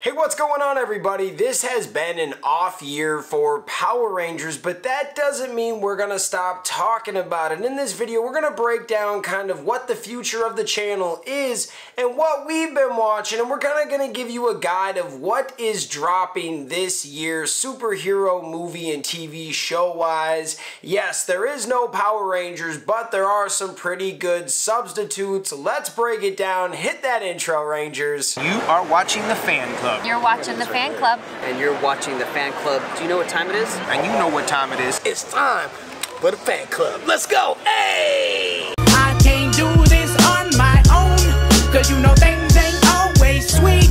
Hey, what's going on everybody? This has been an off year for Power Rangers, but that doesn't mean we're gonna stop talking about it. In this video, we're gonna break down kind of what the future of the channel is and what we've been watching, and we're kind of gonna give you a guide of what is dropping this year, superhero movie and TV show-wise. Yes, there is no Power Rangers, but there are some pretty good substitutes. Let's break it down. Hit that intro, Rangers. You are watching the fan club. You're watching the fan club. and you're watching the fan club. Do you know what time it is? And you know what time it is. It's time for the fan club. Let's go. Hey! I can't do this on my own. Cause you know things ain't always sweet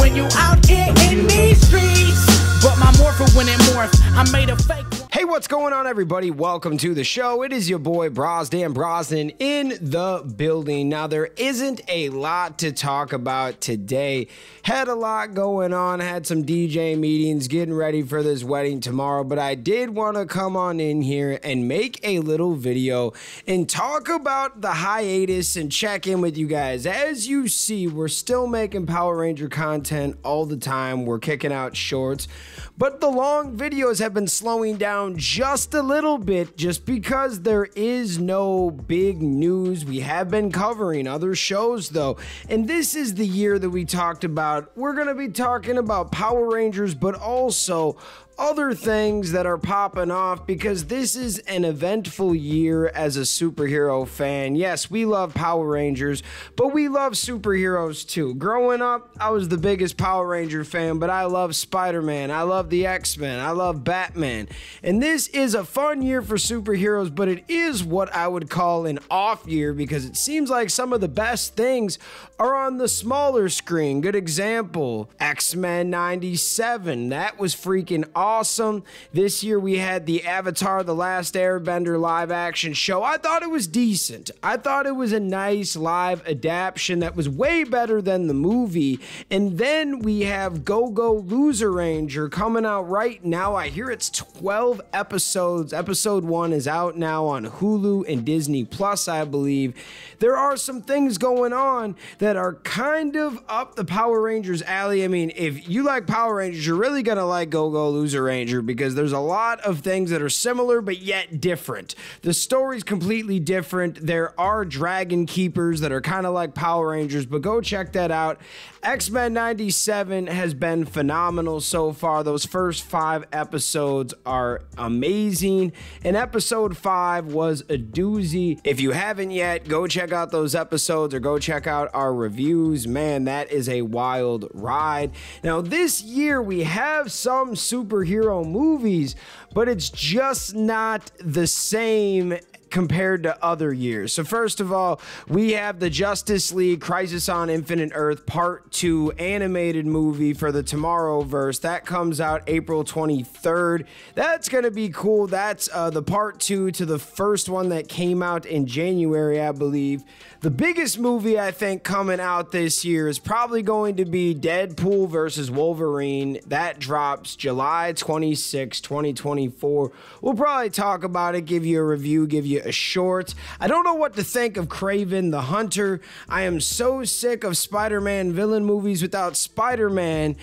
when you out here in these streets. But my morpher when it morph, I made a fake one. Hey, what's going on, everybody? Welcome to the show. It is your boy Brosdan Brosnan in the building. Now, there isn't a lot to talk about today. Had a lot going on, had some DJ meetings, getting ready for this wedding tomorrow, but I did want to come on in here and make a little video and talk about the hiatus and check in with you guys. As you see, we're still making Power Ranger content all the time, we're kicking out shorts, but the long videos have been slowing down just a little bit just because there is no big news. We have been covering other shows though, and this is the year that we talked about. We're going to be talking about Power Rangers, but also other things that are popping off because this is an eventful year as a superhero fan. Yes, we love Power Rangers, but we love superheroes too. Growing up, I was the biggest Power Ranger fan, but I love Spider Man, I love the X Men, I love Batman. And this is a fun year for superheroes, but it is what I would call an off year because it seems like some of the best things are on the smaller screen. Good example X Men 97. That was freaking awesome. This year we had the Avatar The Last Airbender live action show. I thought it was decent. I thought it was a nice live adaptation that was way better than the movie. And then we have Go Go Loser Ranger coming out right now. I hear it's 12 episodes. Episode 1 is out now on Hulu and Disney Plus, I believe. There are some things going on that are kind of up the Power Rangers alley. I mean, if you like Power Rangers, you're really going to like Go Go Loser Ranger because there's a lot of things that are similar but yet different. The story's completely different. There are Dragon Keepers that are kind of like Power Rangers, but go check that out. X Men 97 has been phenomenal so far. Those first five episodes are amazing, and episode five was a doozy. If you haven't yet, go check out those episodes or go check out our reviews. Man, that is a wild ride. Now, this year we have some superhero movies, but it's just not the same compared to other years. So first of all, we have the Justice League Crisis on Infinite Earth Part 2 animated movie for the Tomorrowverse. That comes out April 23rd. That's going to be cool. That's uh, the part 2 to the first one that came out in January, I believe. The biggest movie I think coming out this year is probably going to be Deadpool versus Wolverine. That drops July 26, 2024. We'll probably talk about it, give you a review, give you a short. I don't know what to think of Kraven the Hunter. I am so sick of Spider Man villain movies without Spider Man.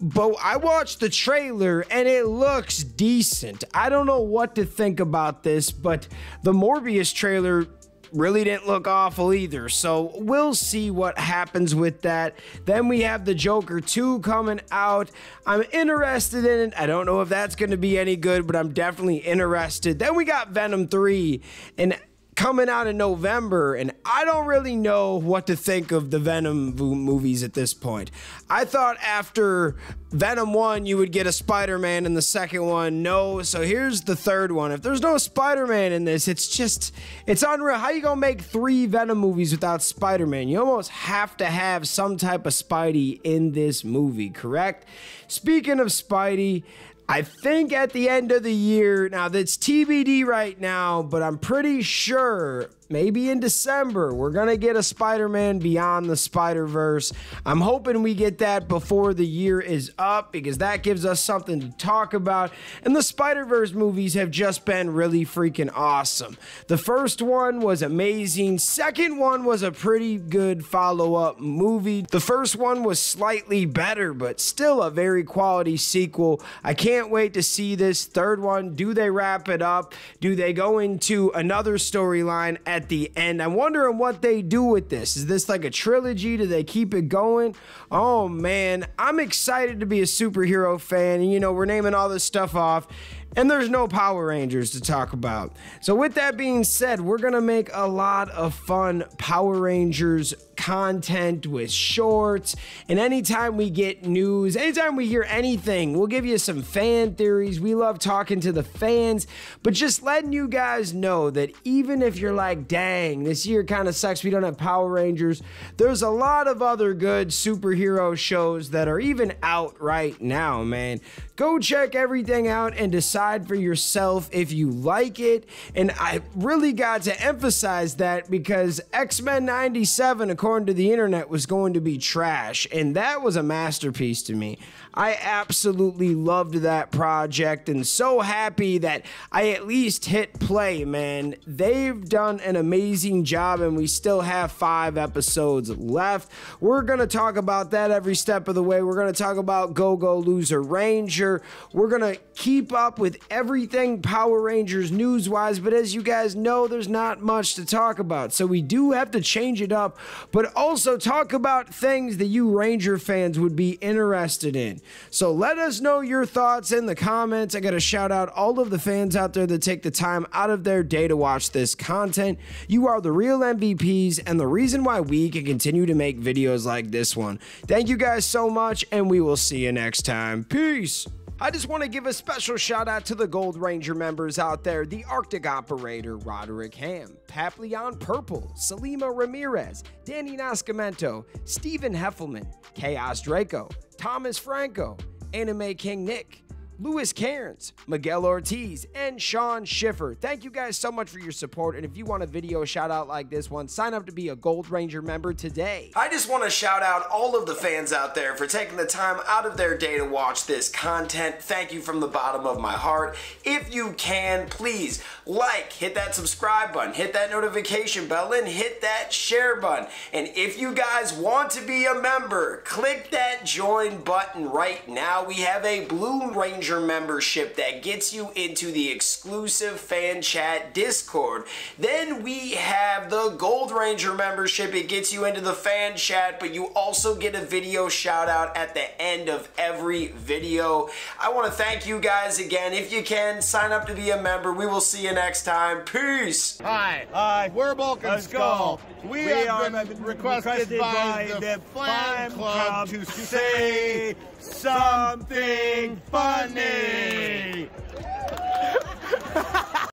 But I watched the trailer and it looks decent. I don't know what to think about this, but the Morbius trailer really didn't look awful either. So we'll see what happens with that. Then we have the Joker 2 coming out. I'm interested in it. I don't know if that's going to be any good, but I'm definitely interested. Then we got Venom 3 and coming out in November, and I don't really know what to think of the Venom movies at this point. I thought after Venom 1, you would get a Spider Man, in the second one, no. So here's the third one. If there's no Spider Man in this, it's just, it's unreal. How you gonna make three Venom movies without Spider Man? You almost have to have some type of Spidey in this movie, correct? Speaking of Spidey, I think at the end of the year, now that's TBD right now, but I'm pretty sure maybe in December, we're going to get a Spider Man Beyond the Spider Verse. I'm hoping we get that before the year is up because that gives us something to talk about. And the Spider Verse movies have just been really freaking awesome. The first one was amazing, second one was a pretty good follow up movie. The first one was slightly better, but still a very quality sequel. I can't wait to see this third one. Do they wrap it up? Do they go into another storyline at the end. I'm wondering what they do with this. Is this like a trilogy? Do they keep it going? Oh man, I'm excited to be a superhero fan. And you know, we're naming all this stuff off and there's no Power Rangers to talk about. So, with that being said, we're gonna make a lot of fun Power Rangers content with shorts. And anytime we get news, anytime we hear anything, we'll give you some fan theories. We love talking to the fans, but just letting you guys know that even if you're like, dang, this year kind of sucks, we don't have Power Rangers, there's a lot of other good superhero shows that are even out right now, man. Go check everything out and decide for yourself if you like it. And I really got to emphasize that because X Men 97, according to the internet, was going to be trash. And that was a masterpiece to me. I absolutely loved that project and so happy that I at least hit play, man. They've done an amazing job and we still have five episodes left. We're going to talk about that every step of the way. We're going to talk about Go Go Loser Ranger. We're going to keep up with everything Power Rangers news wise, but as you guys know, there's not much to talk about. So we do have to change it up, but also talk about things that you Ranger fans would be interested in. So let us know your thoughts in the comments. I got to shout out all of the fans out there that take the time out of their day to watch this content. You are the real MVPs and the reason why we can continue to make videos like this one. Thank you guys so much, and we will see you next time. Peace. I just want to give a special shout out to the Gold Ranger members out there the Arctic Operator Roderick Ham, Papillon Purple, Salima Ramirez, Danny Nascimento, Stephen Heffelman, Chaos Draco, Thomas Franco, Anime King Nick, Louis Cairns, Miguel Ortiz, and Sean Schiffer. Thank you guys so much for your support. And if you want a video shout out like this one, sign up to be a Gold Ranger member today. I just want to shout out all of the fans out there for taking the time out of their day to watch this content. Thank you from the bottom of my heart. If you can, please like, hit that subscribe button, hit that notification bell, and hit that share button. And if you guys want to be a member, click that join button right now. We have a Blue Ranger Ranger membership that gets you into the exclusive fan chat Discord. Then we have the Gold Ranger membership. It gets you into the fan chat, but you also get a video shout out at the end of every video. I want to thank you guys again. If you can, sign up to be a member. We will see you next time. Peace. Hi. Hi. We're Bulk and Skull. We, we have been requested, requested by, by, the, fan club, club to say something funny.